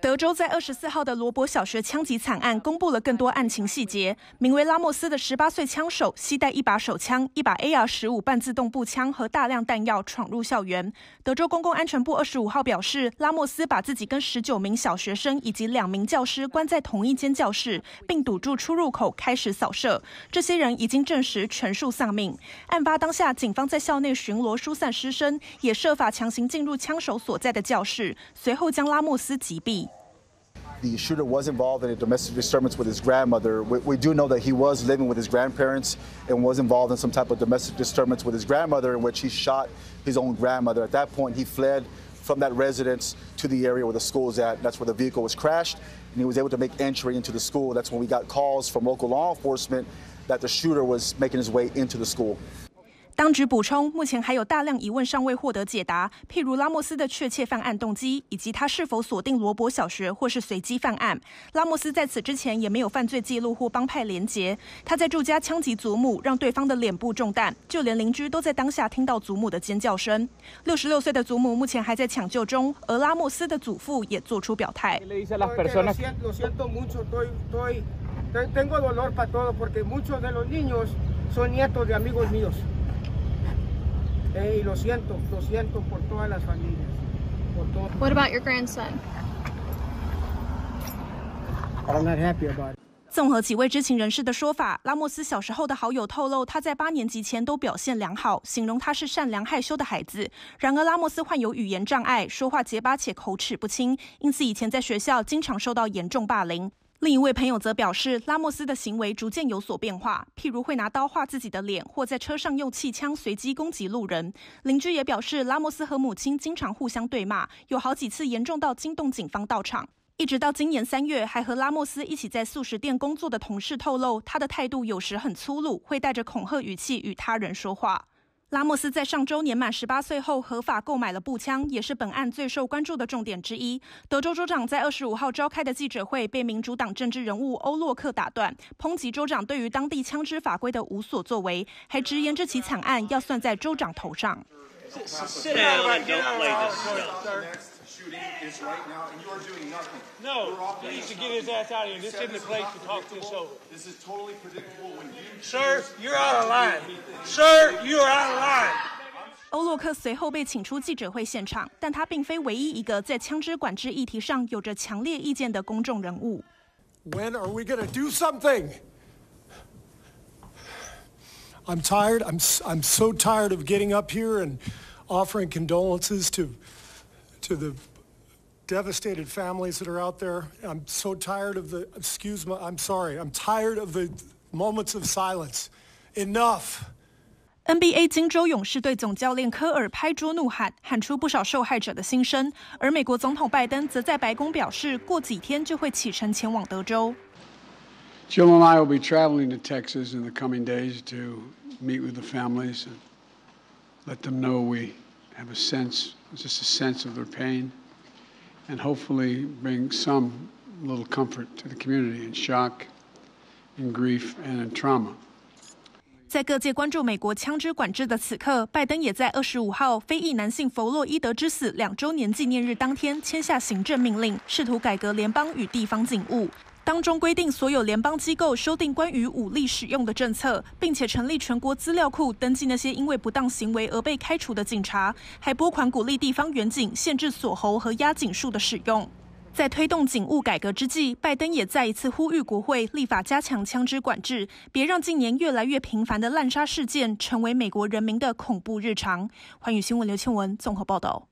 德州在二十四号的罗伯小学枪击惨案公布了更多案情细节。名为拉莫斯的十八岁枪手携带一把手枪、一把 AR 十五半自动步枪和大量弹药闯入校园。德州公共安全部二十五号表示，拉莫斯把自己跟十九名小学生以及两名教师关在同一间教室，并堵住出入口开始扫射。这些人已经证实全数丧命。案发当下，警方在校内巡逻疏散师生，也设法强行进入枪手所在的教室，随后将拉莫斯斯击毙。the shooter was involved in a domestic disturbance with his grandmother. We, we, do know that he was living with his grandparents and was involved in some type of domestic disturbance with his grandmother, in which he shot his own grandmother. At that point, he fled from that residence to the area where the school is at. That's where the vehicle was crashed, and he was able to make entry into the school. That's when we got calls from local law enforcement that the shooter was making his way into the school. 当局补充，目前还有大量疑问尚未获得解答，譬如拉莫斯的确切犯案动机，以及他是否锁定罗伯小学或是随机犯案。拉莫斯在此之前也没有犯罪记录或帮派连结。他在住家枪击祖母，让对方的脸部中弹，就连邻居都在当下听到祖母的尖叫声。六十六岁的祖母目前还在抢救中，而拉莫斯的祖父也做出表态。哎，lo siento，lo siento por todas las familias，por todo。What about your grandson？I'm not happy about it。综合几位知情人士的说法，拉莫斯小时候的好友透露，他在八年级前都表现良好，形容他是善良害羞的孩子。然而，拉莫斯患有语言障碍，说话结巴且口齿不清，因此以前在学校经常受到严重霸凌。另一位朋友则表示，拉莫斯的行为逐渐有所变化，譬如会拿刀划自己的脸，或在车上用气枪随机攻击路人。邻居也表示，拉莫斯和母亲经常互相对骂，有好几次严重到惊动警方到场。一直到今年三月，还和拉莫斯一起在素食店工作的同事透露，他的态度有时很粗鲁，会带着恐吓语气与他人说话。拉莫斯在上周年满十八岁后合法购买了步枪，也是本案最受关注的重点之一。德州州长在二十五号召开的记者会被民主党政治人物欧洛克打断，抨击州长对于当地枪支法规的无所作为，还直言这起惨案要算在州长头上。shooting is right now, and you are doing nothing. No, he needs to get his ass out of here. This isn't the place to talk this over. This is totally predictable when you. Sir, you're out of line. Sir, you are out of line. 欧洛克随后被请出记者会现场，但他并非唯一一个在枪支管制议题上有着强烈意见的公众人物。When are we going to do something? I'm tired. I'm I'm so tired of getting up here and offering condolences to to the devastated families that are out there. I'm so tired of the, excuse me, I'm sorry, I'm tired of the moments of silence. Enough. NBA 金州勇士队总教练科尔拍桌怒喊，喊出不少受害者的心声。而美国总统拜登则在白宫表示，过几天就会启程前往德州。Jill and I will be traveling to Texas in the coming days to meet with the families and let them know we have a sense, just a sense of their pain. And hopefully bring some little comfort to the community in shock, in grief, and in trauma. 在各界关注美国枪支管制的此刻，拜登也在二十五号非裔男性弗洛伊德之死两周年纪念日当天签下行政命令，试图改革联邦与地方警务。当中规定，所有联邦机构修订关于武力使用的政策，并且成立全国资料库，登记那些因为不当行为而被开除的警察，还拨款鼓励地方远警限制锁喉和压警术的使用。在推动警务改革之际，拜登也再一次呼吁国会立法加强枪支管制，别让近年越来越频繁的滥杀事件成为美国人民的恐怖日常。环宇新闻刘庆文综合报道。